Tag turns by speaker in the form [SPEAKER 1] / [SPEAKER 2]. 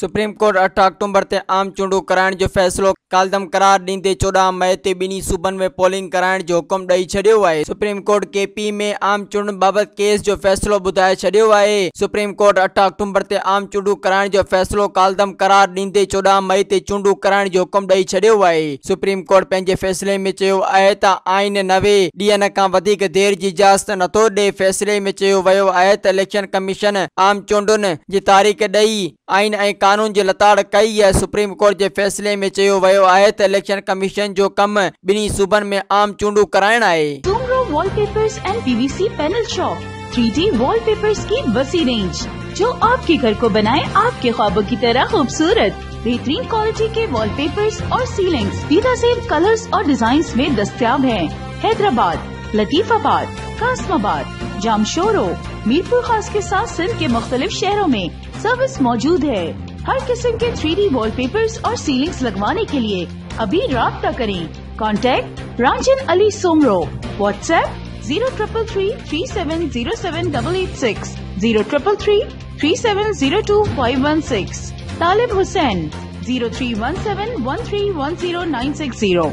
[SPEAKER 1] Supreme court अठ अक्टूबर ते आम चूंडूं कराइण जो फ़ैसिलो कालदम करार ॾींदे चोॾहं मई ते ॿिन्ही सूबनि में पोलिंग कराइण जो हुकुम ॾेई छॾियो आहे। सुप्रीम कोर्ट के पी में आम चूंडनि बाबति केस जो फ़ैसिलो ॿुधाए छॾियो आहे। सुप्रीम कोर्ट अठ अक्टूबर ते आम चूंडूं कराइण जो फ़ैसिलो कालदम करार ॾींदे चोॾहं मई ते चूंडूं कराइण जो हुकुम ॾेई छॾियो आहे। सुप्रीम कोर्ट पंहिंजे फ़ैसिले में चयो आइन नवे खां वधीक देर जी इजाज़त नथो ॾे फ़ैसिले में चयो वियो इलेक्शन कमीशन आम चूंडुनि जी तारीख़ ॾेई आइन ऐं कानून जी लताड़ कई आहे सुप्रीम कोर्ट जे फ़ैसिले में चयो वियो त इलेक्शन कमीशन जो कमु ॿिन्ही सूबनि में आम चूंडूं कराइण आहे
[SPEAKER 2] 3D wallpapers की वसी रेंज जो आपके घर को बनाए आपके ख्वाबों की तरह खूबसूरत, बेहतरीन क्वालिटी के वॉलपेपर्स और सीलिंग्स बेनजीर कलर्स और डिज़ाइन में दस्तियाब हैं। हैदराबाद, लतीफाबाद, कासमाबाद, जामशोरो, मीरपुर खास के साथ सिंध के मुख्तलिफ़ शहरों में सर्विस मौजूद है हर किस्म के थ्री डी वॉल पेपर्स और सीलिंग्स लगवाने के लिए अभी रब्ता करें। Contact Ranjan Ali Soomro WhatsApp zero triple three three seven zero seven double eight six zero triple three three seven zero two five one six Talib Hussain zero three one seven one three one zero nine six zero